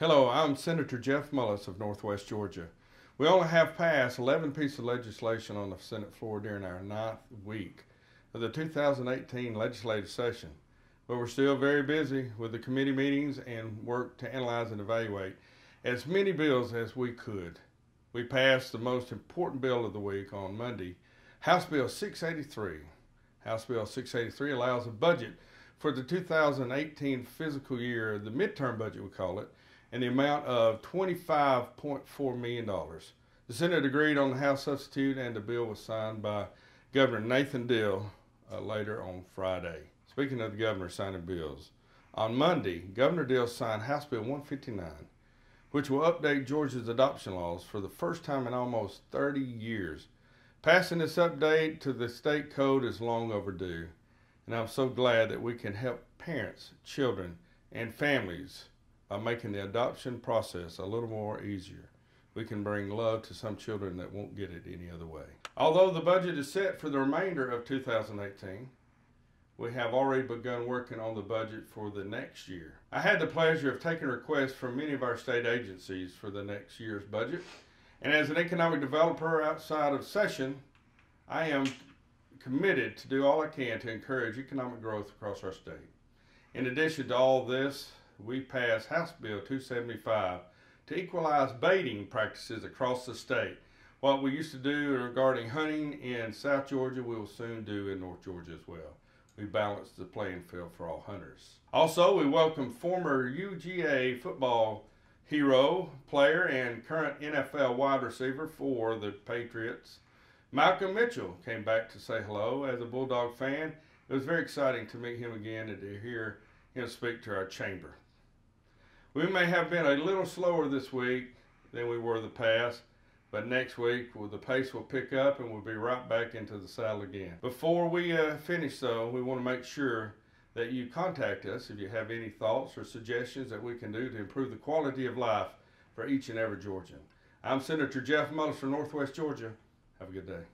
Hello, I'm Senator Jeff Mullis of Northwest Georgia. We only have passed 11 pieces of legislation on the Senate floor during our ninth week of the 2018 legislative session, but we're still very busy with the committee meetings and work to analyze and evaluate as many bills as we could. We passed the most important bill of the week on Monday, House Bill 683. House Bill 683 allows a budget for the 2018 fiscal year, the midterm budget we call it, in the amount of $25.4 million. The Senate agreed on the House substitute and the bill was signed by Governor Nathan Deal uh, later on Friday. Speaking of the governor signing bills, on Monday, Governor Deal signed House Bill 159, which will update Georgia's adoption laws for the first time in almost 30 years. Passing this update to the state code is long overdue, and I'm so glad that we can help parents, children, and families by making the adoption process a little more easier. We can bring love to some children that won't get it any other way. Although the budget is set for the remainder of 2018, we have already begun working on the budget for the next year. I had the pleasure of taking requests from many of our state agencies for the next year's budget. And as an economic developer outside of session, I am committed to do all I can to encourage economic growth across our state. In addition to all this, we passed House Bill 275 to equalize baiting practices across the state. What we used to do regarding hunting in South Georgia, we will soon do in North Georgia as well we balanced the playing field for all hunters. Also, we welcome former UGA football hero, player, and current NFL wide receiver for the Patriots. Malcolm Mitchell came back to say hello as a Bulldog fan. It was very exciting to meet him again and to hear him speak to our chamber. We may have been a little slower this week than we were the past, but next week, well, the pace will pick up and we'll be right back into the saddle again. Before we uh, finish, though, we want to make sure that you contact us if you have any thoughts or suggestions that we can do to improve the quality of life for each and every Georgian. I'm Senator Jeff Mullis from Northwest Georgia. Have a good day.